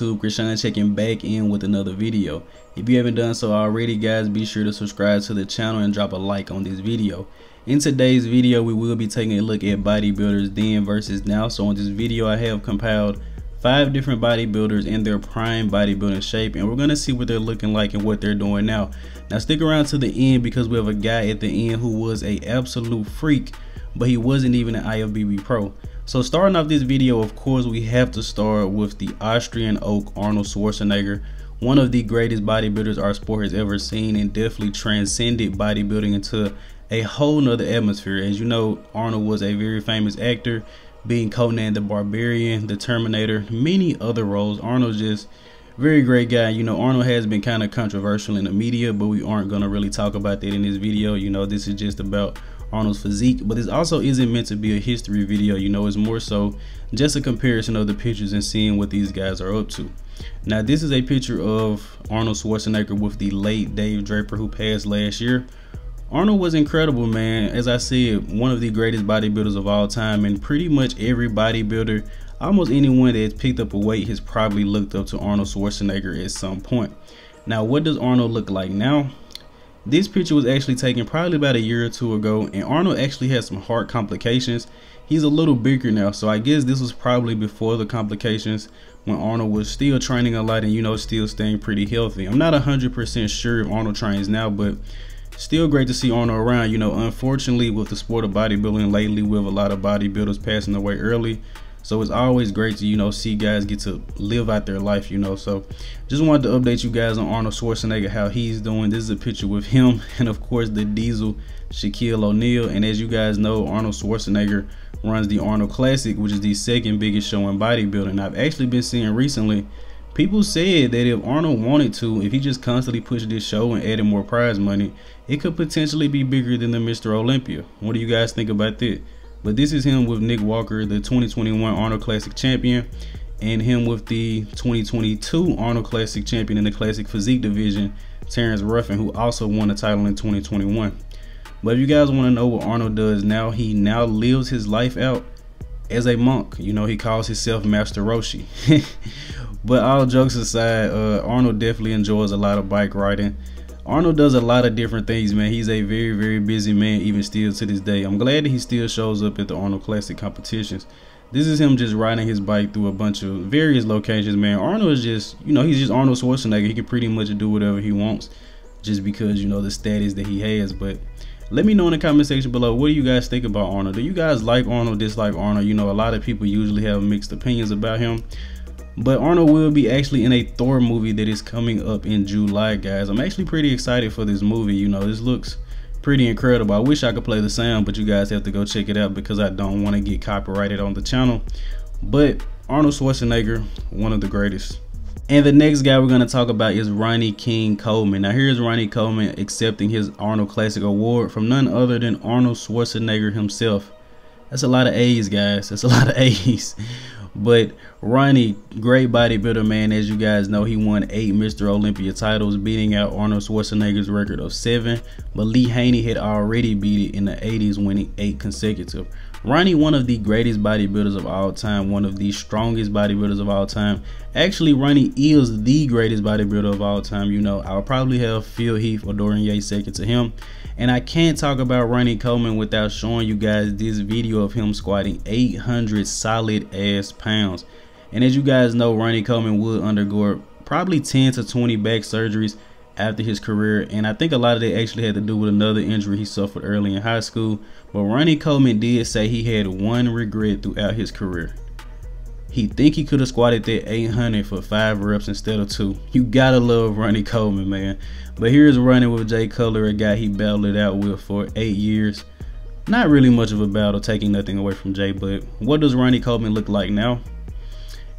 YouTube? Chrisean checking back in with another video. If you haven't done so already guys, be sure to subscribe to the channel and drop a like on this video. In today's video, we will be taking a look at bodybuilders then versus now. So in this video, I have compiled five different bodybuilders in their prime bodybuilding shape and we're going to see what they're looking like and what they're doing now. Now stick around to the end because we have a guy at the end who was a absolute freak, but he wasn't even an IFBB pro. So starting off this video, of course, we have to start with the Austrian Oak Arnold Schwarzenegger, one of the greatest bodybuilders our sport has ever seen and definitely transcended bodybuilding into a whole nother atmosphere. As you know, Arnold was a very famous actor, being Conan the Barbarian, the Terminator, many other roles. Arnold's just very great guy. You know, Arnold has been kind of controversial in the media, but we aren't going to really talk about that in this video. You know, this is just about Arnold's physique, but this also isn't meant to be a history video, you know, it's more so just a comparison of the pictures and seeing what these guys are up to. Now, this is a picture of Arnold Schwarzenegger with the late Dave Draper who passed last year. Arnold was incredible, man. As I said, one of the greatest bodybuilders of all time, and pretty much every bodybuilder, almost anyone that has picked up a weight has probably looked up to Arnold Schwarzenegger at some point. Now, what does Arnold look like now? This picture was actually taken probably about a year or two ago and Arnold actually had some heart complications. He's a little bigger now so I guess this was probably before the complications when Arnold was still training a lot and you know still staying pretty healthy. I'm not 100% sure if Arnold trains now but still great to see Arnold around. You know unfortunately with the sport of bodybuilding lately with a lot of bodybuilders passing away early so it's always great to, you know, see guys get to live out their life, you know. So just wanted to update you guys on Arnold Schwarzenegger, how he's doing. This is a picture with him and, of course, the diesel Shaquille O'Neal. And as you guys know, Arnold Schwarzenegger runs the Arnold Classic, which is the second biggest show in bodybuilding. I've actually been seeing recently people said that if Arnold wanted to, if he just constantly pushed this show and added more prize money, it could potentially be bigger than the Mr. Olympia. What do you guys think about that? But this is him with Nick Walker, the 2021 Arnold Classic champion, and him with the 2022 Arnold Classic champion in the Classic Physique division, Terrence Ruffin, who also won the title in 2021. But if you guys want to know what Arnold does now, he now lives his life out as a monk. You know, he calls himself Master Roshi. but all jokes aside, uh, Arnold definitely enjoys a lot of bike riding. Arnold does a lot of different things, man. He's a very, very busy man, even still to this day. I'm glad that he still shows up at the Arnold Classic competitions. This is him just riding his bike through a bunch of various locations, man. Arnold is just, you know, he's just Arnold Schwarzenegger. He can pretty much do whatever he wants just because, you know, the status that he has. But let me know in the comment section below, what do you guys think about Arnold? Do you guys like Arnold, dislike Arnold? You know, a lot of people usually have mixed opinions about him. But Arnold will be actually in a Thor movie that is coming up in July, guys. I'm actually pretty excited for this movie. You know, this looks pretty incredible. I wish I could play the sound, but you guys have to go check it out because I don't want to get copyrighted on the channel. But Arnold Schwarzenegger, one of the greatest. And the next guy we're going to talk about is Ronnie King Coleman. Now here's Ronnie Coleman accepting his Arnold Classic Award from none other than Arnold Schwarzenegger himself. That's a lot of A's, guys. That's a lot of A's. But Ronnie, great bodybuilder, man. As you guys know, he won eight Mr. Olympia titles, beating out Arnold Schwarzenegger's record of seven. But Lee Haney had already beat it in the 80s, winning eight consecutive. Ronnie, one of the greatest bodybuilders of all time, one of the strongest bodybuilders of all time. Actually, Ronnie is the greatest bodybuilder of all time. You know, I'll probably have Phil Heath or Dorian Yates second to him. And I can't talk about Ronnie Coleman without showing you guys this video of him squatting 800 solid ass pounds. And as you guys know, Ronnie Coleman would undergo probably 10 to 20 back surgeries after his career and I think a lot of that actually had to do with another injury he suffered early in high school. But Ronnie Coleman did say he had one regret throughout his career. He think he could have squatted that 800 for five reps instead of two. You gotta love Ronnie Coleman man. But here's Ronnie with Jay Cutler a guy he battled it out with for eight years. Not really much of a battle taking nothing away from Jay but what does Ronnie Coleman look like now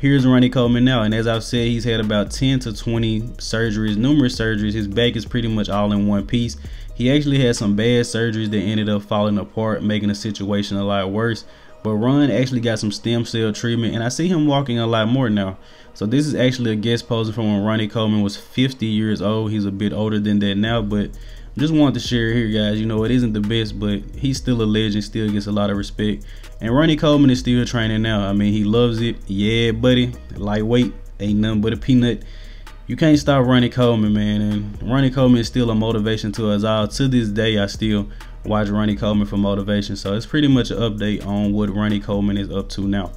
Here's Ronnie Coleman now, and as I've said, he's had about 10 to 20 surgeries, numerous surgeries. His back is pretty much all in one piece. He actually had some bad surgeries that ended up falling apart, making the situation a lot worse. But Ron actually got some stem cell treatment, and I see him walking a lot more now. So this is actually a guest posing from when Ronnie Coleman was 50 years old. He's a bit older than that now, but just wanted to share here, guys. You know, it isn't the best, but he's still a legend, still gets a lot of respect. And Ronnie Coleman is still training now. I mean, he loves it. Yeah, buddy. Lightweight, ain't nothing but a peanut. You can't stop Ronnie Coleman, man. And Ronnie Coleman is still a motivation to us all. To this day, I still watch Ronnie Coleman for motivation. So it's pretty much an update on what Ronnie Coleman is up to now.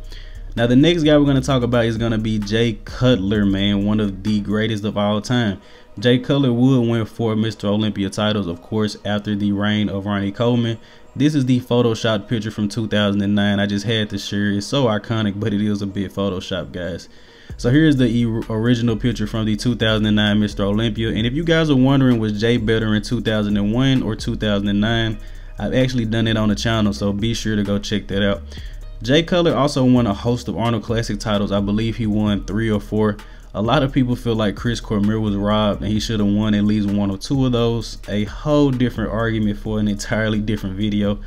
Now, the next guy we're going to talk about is going to be Jay Cutler, man. One of the greatest of all time. Jay Cutler would win four Mr. Olympia titles, of course, after the reign of Ronnie Coleman. This is the Photoshop picture from 2009. I just had to share. It's so iconic, but it is a bit Photoshop, guys. So here's the original picture from the 2009 Mr. Olympia. And if you guys are wondering, was Jay better in 2001 or 2009? I've actually done it on the channel, so be sure to go check that out. Jay Cutler also won a host of Arnold Classic titles. I believe he won three or four a lot of people feel like Chris Cormier was robbed and he should have won at least one or two of those. A whole different argument for an entirely different video.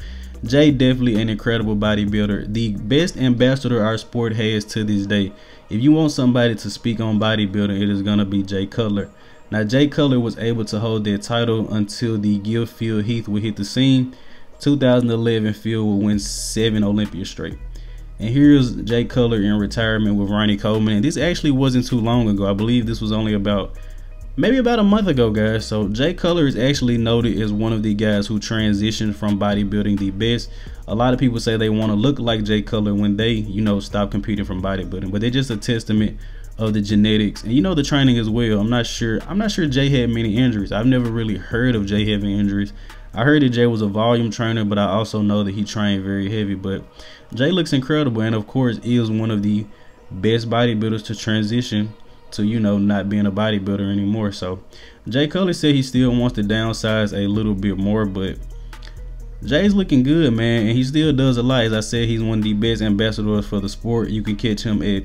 Jay definitely an incredible bodybuilder, the best ambassador our sport has to this day. If you want somebody to speak on bodybuilding, it is gonna be Jay Cutler. Now Jay Cutler was able to hold that title until the Gift Phil Heath would hit the scene. 2011 Phil will win seven Olympia straight. And here's Jay Cutler in retirement with Ronnie Coleman. And this actually wasn't too long ago. I believe this was only about maybe about a month ago, guys. So Jay Cutler is actually noted as one of the guys who transitioned from bodybuilding the best. A lot of people say they want to look like Jay Cutler when they, you know, stop competing from bodybuilding, but they're just a testament of the genetics and you know the training as well. I'm not sure. I'm not sure Jay had many injuries. I've never really heard of Jay having injuries. I heard that Jay was a volume trainer, but I also know that he trained very heavy. But Jay looks incredible, and of course, is one of the best bodybuilders to transition to you know not being a bodybuilder anymore. So Jay Cutler said he still wants to downsize a little bit more, but Jay's looking good, man, and he still does a lot. As I said, he's one of the best ambassadors for the sport. You can catch him at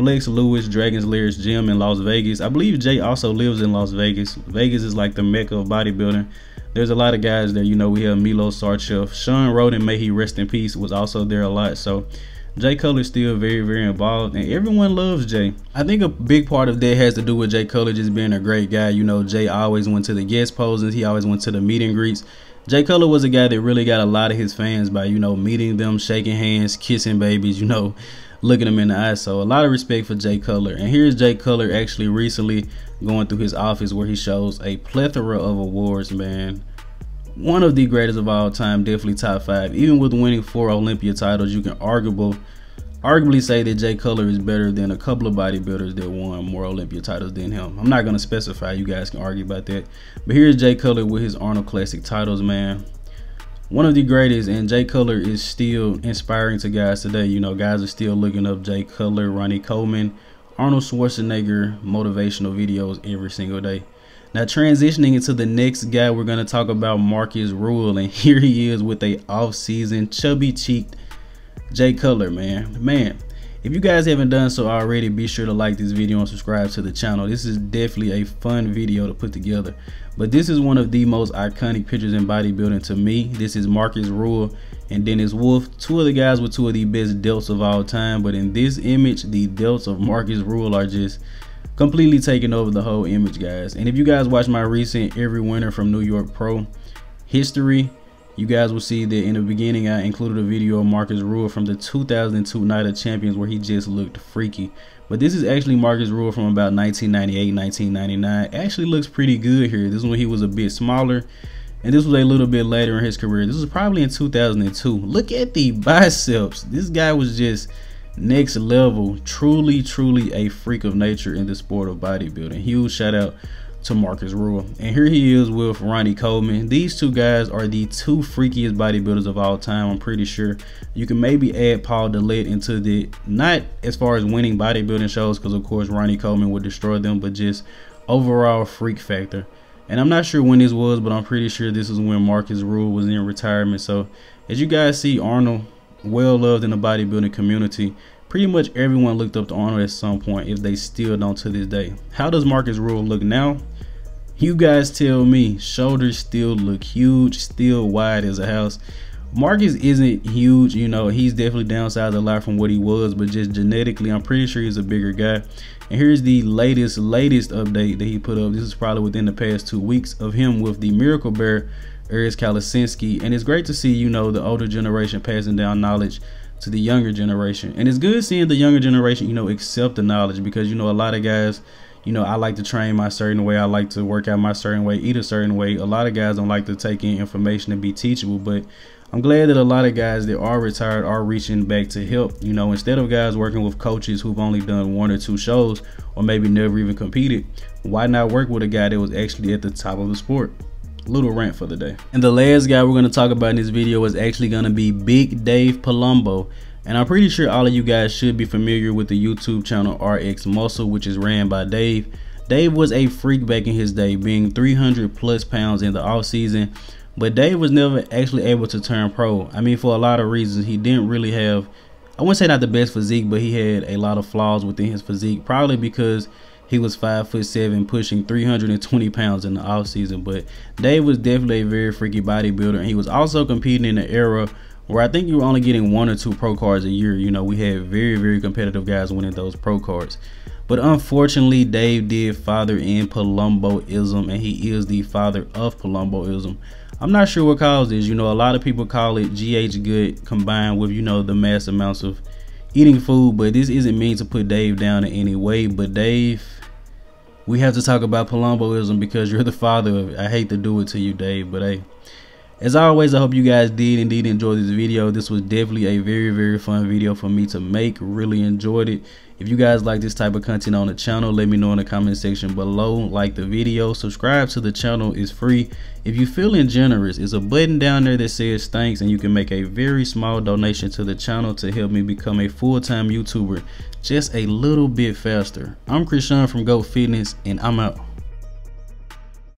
Flex Lewis Dragon's Lairs Gym in Las Vegas. I believe Jay also lives in Las Vegas. Vegas is like the mecca of bodybuilding there's a lot of guys there. You know, we have Milo Sarcev, Shawn Rhoden, may he rest in peace, was also there a lot. So Jay Cutler still very, very involved, and everyone loves Jay. I think a big part of that has to do with Jay Cutler just being a great guy. You know, Jay always went to the guest poses, he always went to the meet and greets. Jay Cutler was a guy that really got a lot of his fans by, you know, meeting them, shaking hands, kissing babies, you know, looking him in the eyes. So a lot of respect for Jay Cutler. And here's Jay Cutler actually recently going through his office where he shows a plethora of awards, man. One of the greatest of all time, definitely top five. Even with winning four Olympia titles, you can arguable, arguably say that Jay Cutler is better than a couple of bodybuilders that won more Olympia titles than him. I'm not going to specify. You guys can argue about that. But here's Jay Cutler with his Arnold Classic titles, man one of the greatest and Jay Cutler is still inspiring to guys today. You know, guys are still looking up Jay Cutler, Ronnie Coleman, Arnold Schwarzenegger motivational videos every single day. Now transitioning into the next guy, we're going to talk about Markus Ruhl, And here he is with a off-season chubby cheeked Jay Cutler, man. Man, if you guys haven't done so already, be sure to like this video and subscribe to the channel. This is definitely a fun video to put together. But this is one of the most iconic pictures in bodybuilding to me. This is Markus Ruhl and Dennis Wolf. Two of the guys with two of the best delts of all time. But in this image, the delts of Markus Ruhl are just completely taking over the whole image, guys. And if you guys watch my recent Every Winner from New York Pro history, you guys will see that in the beginning I included a video of Markus Ruhl from the 2002 Night of Champions where he just looked freaky. But this is actually Markus Ruhl from about 1998, 1999. Actually looks pretty good here. This is when he was a bit smaller. And this was a little bit later in his career. This was probably in 2002. Look at the biceps. This guy was just next level. Truly, truly a freak of nature in the sport of bodybuilding. Huge shout out to Markus Ruhl. And here he is with Ronnie Coleman. These two guys are the two freakiest bodybuilders of all time. I'm pretty sure you can maybe add Paul Dillett into the, not as far as winning bodybuilding shows, because of course Ronnie Coleman would destroy them, but just overall freak factor. And I'm not sure when this was, but I'm pretty sure this is when Markus Ruhl was in retirement. So as you guys see, Arnold, well loved in the bodybuilding community pretty much everyone looked up to Arnold at some point if they still don't to this day. How does Markus Ruhl look now? You guys tell me. Shoulders still look huge, still wide as a house. Markus isn't huge, you know, he's definitely downsized a lot from what he was, but just genetically, I'm pretty sure he's a bigger guy. And here's the latest, latest update that he put up. This is probably within the past two weeks of him with the Miracle Bear, Urs Kalecinski. And it's great to see, you know, the older generation passing down knowledge to the younger generation. And it's good seeing the younger generation, you know, accept the knowledge because, you know, a lot of guys, you know, I like to train my certain way. I like to work out my certain way, eat a certain way. A lot of guys don't like to take in information and be teachable, but I'm glad that a lot of guys that are retired are reaching back to help. You know, instead of guys working with coaches who've only done one or two shows or maybe never even competed, why not work with a guy that was actually at the top of the sport? Little rant for the day. And the last guy we're going to talk about in this video is actually going to be Big Dave Palumbo. And I'm pretty sure all of you guys should be familiar with the YouTube channel RX Muscle, which is ran by Dave. Dave was a freak back in his day, being 300 plus pounds in the off season but Dave was never actually able to turn pro. I mean, for a lot of reasons, he didn't really have, I wouldn't say not the best physique, but he had a lot of flaws within his physique, probably because he was five foot seven, pushing 320 pounds in the off season. But Dave was definitely a very freaky bodybuilder, and he was also competing in an era where I think you were only getting one or two pro cards a year. You know, we had very, very competitive guys winning those pro cards. But unfortunately, Dave did father in Palumboism, and he is the father of Palumboism. I'm not sure what caused this. You know, a lot of people call it GH gut combined with, you know, the mass amounts of eating food. But this isn't meant to put Dave down in any way. But Dave, we have to talk about Palumboism because you're the father of it. I hate to do it to you, Dave, but hey. As always, I hope you guys did indeed enjoy this video. This was definitely a very, very fun video for me to make. Really enjoyed it. If you guys like this type of content on the channel, let me know in the comment section below. Like the video, subscribe to the channel is free. If you're feeling generous, it's a button down there that says thanks and you can make a very small donation to the channel to help me become a full-time YouTuber just a little bit faster. I'm Christian from GOAT Fitness and I'm out.